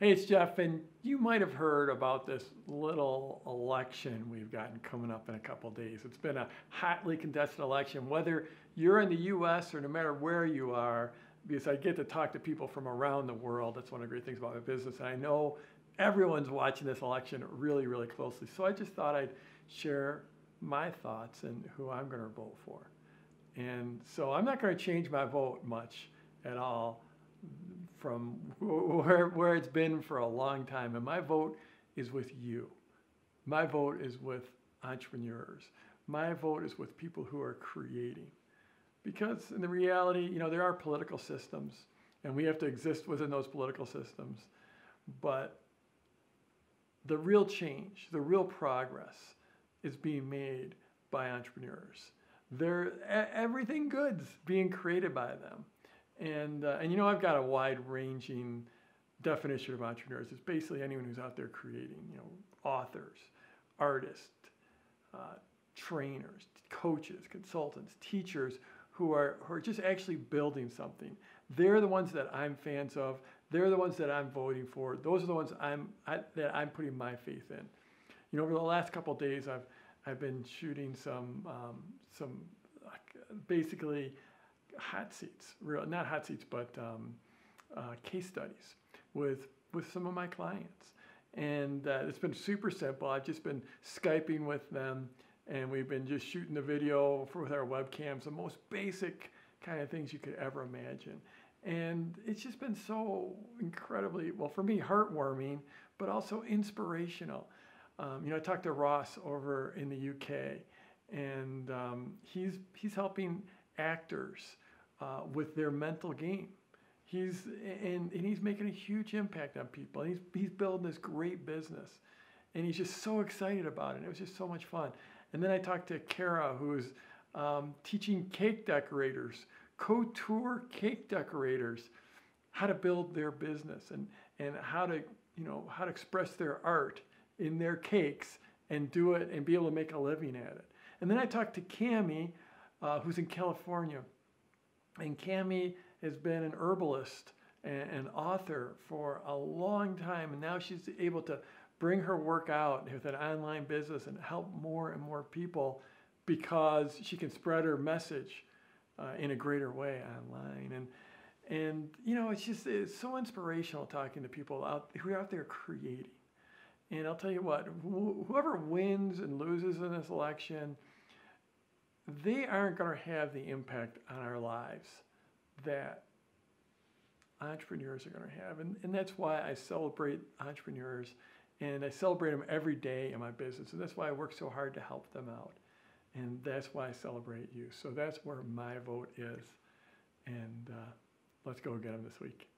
Hey, it's Jeff, and you might have heard about this little election we've gotten coming up in a couple days. It's been a hotly contested election, whether you're in the U.S. or no matter where you are, because I get to talk to people from around the world. That's one of the great things about my business. And I know everyone's watching this election really, really closely. So I just thought I'd share my thoughts and who I'm going to vote for. And so I'm not going to change my vote much at all from where, where it's been for a long time. And my vote is with you. My vote is with entrepreneurs. My vote is with people who are creating. Because in the reality, you know, there are political systems and we have to exist within those political systems. But the real change, the real progress is being made by entrepreneurs. They're, everything good's being created by them. And, uh, and you know, I've got a wide ranging definition of entrepreneurs. It's basically anyone who's out there creating, you know, authors, artists, uh, trainers, coaches, consultants, teachers who are, who are just actually building something. They're the ones that I'm fans of. They're the ones that I'm voting for. Those are the ones I'm, I, that I'm putting my faith in. You know, over the last couple days, I've, I've been shooting some, um, some basically hot seats, real, not hot seats, but um, uh, case studies with, with some of my clients. And uh, it's been super simple. I've just been Skyping with them and we've been just shooting the video for, with our webcams, the most basic kind of things you could ever imagine. And it's just been so incredibly, well, for me, heartwarming, but also inspirational. Um, you know, I talked to Ross over in the UK, and um, he's, he's helping actors uh, with their mental game. He's and, and he's making a huge impact on people. He's he's building this great business, and he's just so excited about it. It was just so much fun. And then I talked to Kara, who's um, teaching cake decorators, couture cake decorators, how to build their business and and how to you know how to express their art in their cakes and do it and be able to make a living at it. And then I talked to Cami, uh, who's in California and Cami has been an herbalist and an author for a long time, and now she's able to bring her work out with an online business and help more and more people because she can spread her message uh, in a greater way online. And and you know, it's just it's so inspirational talking to people out who are out there creating. And I'll tell you what, wh- whoever wins and loses in this election they aren't going to have the impact on our lives that entrepreneurs are going to have. And, and that's why I celebrate entrepreneurs and I celebrate them every day in my business. And that's why I work so hard to help them out. And that's why I celebrate you. So that's where my vote is. And uh, let's go get them this week.